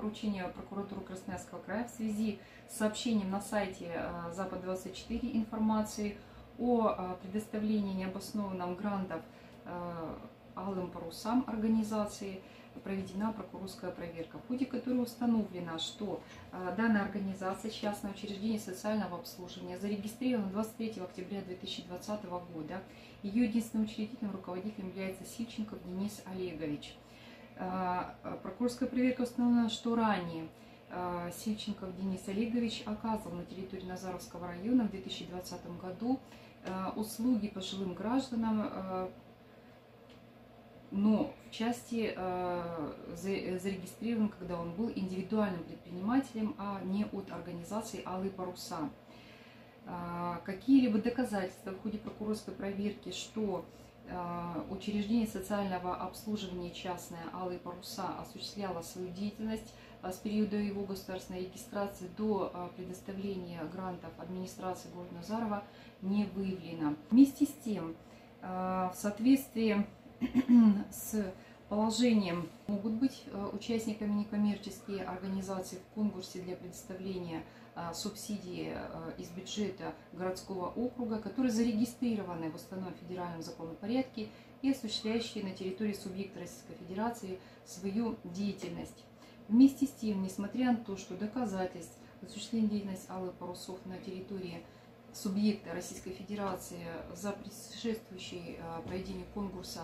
поручения прокуратуры Красноярского края в связи с сообщением на сайте Запад-24 информации о предоставлении необоснованных грантов алым парусам организации проведена прокурорская проверка, в ходе которой установлено, что данная организация частное учреждение социального обслуживания зарегистрирована 23 октября 2020 года. Ее единственным учредительным руководителем является Сильченков Денис Олегович. Прокурорская проверка установлена, что ранее Сильченков Денис Олегович оказывал на территории Назаровского района в 2020 году услуги пожилым гражданам но в части зарегистрирован, когда он был индивидуальным предпринимателем, а не от организации «Алые паруса». Какие-либо доказательства в ходе прокурорской проверки, что учреждение социального обслуживания частное «Алые паруса» осуществляло свою деятельность с периода его государственной регистрации до предоставления грантов администрации города Назарова не выявлено. Вместе с тем, в соответствии с положением могут быть э, участниками некоммерческие организации в конкурсе для предоставления э, субсидии э, из бюджета городского округа, которые зарегистрированы в установленном федеральном законном порядке и осуществляющие на территории субъекта Российской Федерации свою деятельность. Вместе с тем, несмотря на то, что доказательств осуществления деятельности алых парусов на территории субъекта Российской Федерации за предшествующий проведение конкурса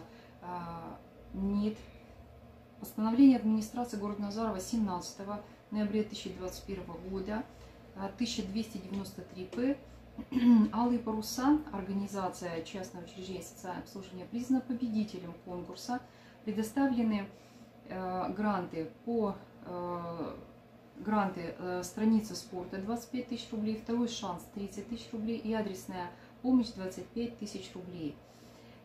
нет. Постановление администрации города Назарова 17 ноября 2021 года 1293-П Алые паруса, организация частного учреждения социального обслуживания, признана победителем конкурса. Предоставлены э, гранты по э, гранты э, страница спорта 25 тысяч рублей, второй шанс 30 тысяч рублей и адресная помощь 25 тысяч рублей.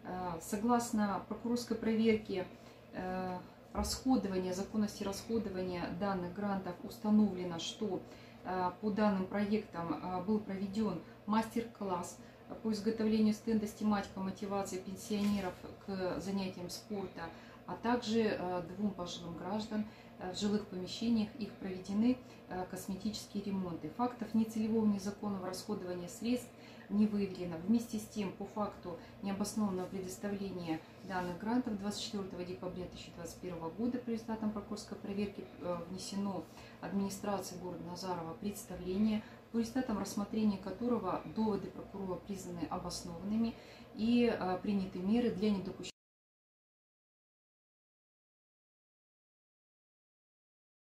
Э, согласно прокурорской проверке э, расходования, законности расходования данных грантов установлено, что э, по данным проектам был проведен мастер-класс по изготовлению стенда с тематикой мотивации пенсионеров к занятиям спорта, а также двум пожилым граждан в жилых помещениях их проведены косметические ремонты. Фактов нецелевого незаконного расходования средств не выявлено. Вместе с тем, по факту необоснованного предоставления данных грантов 24 декабря 2021 года по результатам прокурорской проверки э, внесено администрацией города Назарова представление, по результатам рассмотрения которого доводы прокурора признаны обоснованными и э, приняты меры для недопущения